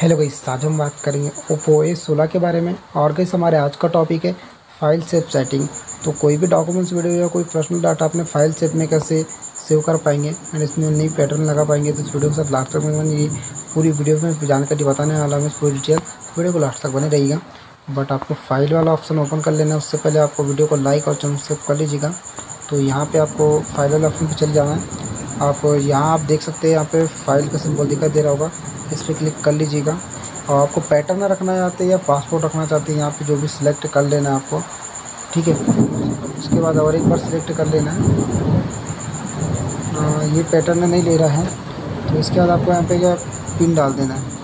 Hello गई आज हम बात करेंगे ओप्पो ए सोलह के बारे में। और गई हमारे आज का टॉपिक है फ़ाइल सेव सेटिंग तो कोई भी डॉक्यूमेंट्स वीडियो या कोई पर्सनल डाटा अपने फ़ाइल सेव में कैसे सेव कर पाएँगे एंड इसमें नई पैटर्न लगा पाएँगे तो इस वीडियो के साथ लास्ट तक में ये पूरी वीडियो में जानकारी बताने वाला हूँ पूरी डिटेल वीडियो को लास्ट तक बने रहेगा बट आपको फ़ाइल वाला ऑप्शन ओपन कर लेना है, उससे पहले आपको वीडियो को लाइक और चैनल सेव कर लीजिएगा। तो यहाँ पर आपको फ़ाइल वाले ऑप्शन पर चले जाना है। आप यहाँ आप देख सकते हैं, यहाँ पे फ़ाइल का सिंबल दिखाई दे रहा होगा। इस पर क्लिक कर लीजिएगा। और आपको पैटर्न रखना चाहते हैं या पासपोर्ट रखना चाहते हैं यहाँ पे जो भी सिलेक्ट कर लेना है आपको, ठीक है? उसके बाद और एक बार सिलेक्ट कर लेना है। ये पैटर्न नहीं ले रहा है तो इसके बाद आपको यहाँ पे क्या पिन डाल देना है।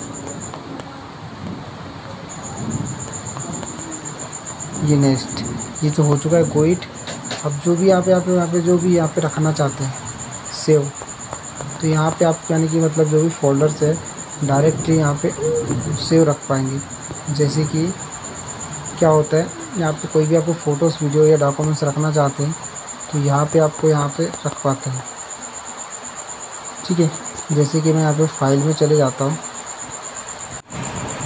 ये नेक्स्ट ये तो हो चुका है गोइट अब जो भी आप यहाँ पे यहाँ पे जो भी यहाँ पे रखना चाहते हैं सेव तो यहाँ पे आप यानी कि मतलब जो भी फोल्डर्स है डायरेक्टली यहाँ पे सेव रख पाएँगे। जैसे कि क्या होता है, यहाँ पे कोई भी आपको फ़ोटोज़ वीडियो या डॉक्यूमेंट्स रखना चाहते हैं तो यहाँ पे आपको यहाँ पे रख पाते हैं। ठीक है, जैसे कि मैं यहाँ पे फ़ाइल में चले जाता हूँ।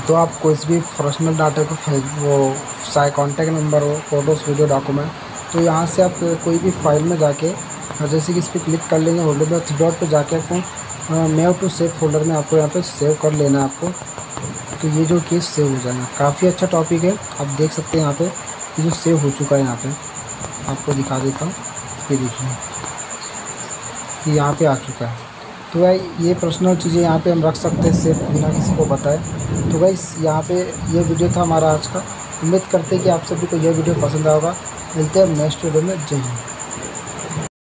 तो आप कोई भी पर्सनल डाटा को वो चाहे कॉन्टैक्ट नंबर हो फ़ोटोज़ वीडियो डॉक्यूमेंट तो यहाँ से आप कोई भी फ़ाइल में जाके, जैसे कि इस पर क्लिक कर लेंगे होल्डर डॉट पर जाके आपको मेव टू सेव फोल्डर में आपको यहाँ पे सेव कर लेना है आपको। तो ये जो केस सेव हो जाएगा। काफ़ी अच्छा टॉपिक है। आप देख सकते हैं यहाँ पे ये जो सेव हो चुका है यहाँ पे। आपको दिखा देता हूँ। ये देखिए। ये यहाँ पे आ चुका है। तो भाई, ये पर्सनल चीज़ें यहाँ पे हम रख सकते हैं। सेव बिना किसी को बताए। तो भाई, यहाँ पे ये वीडियो था हमारा आज का। उम्मीद करते हैं कि आप सभी को यह वीडियो पसंद आएगा। मिलते हैं नेक्स्ट वीडियो में। जय हिंद।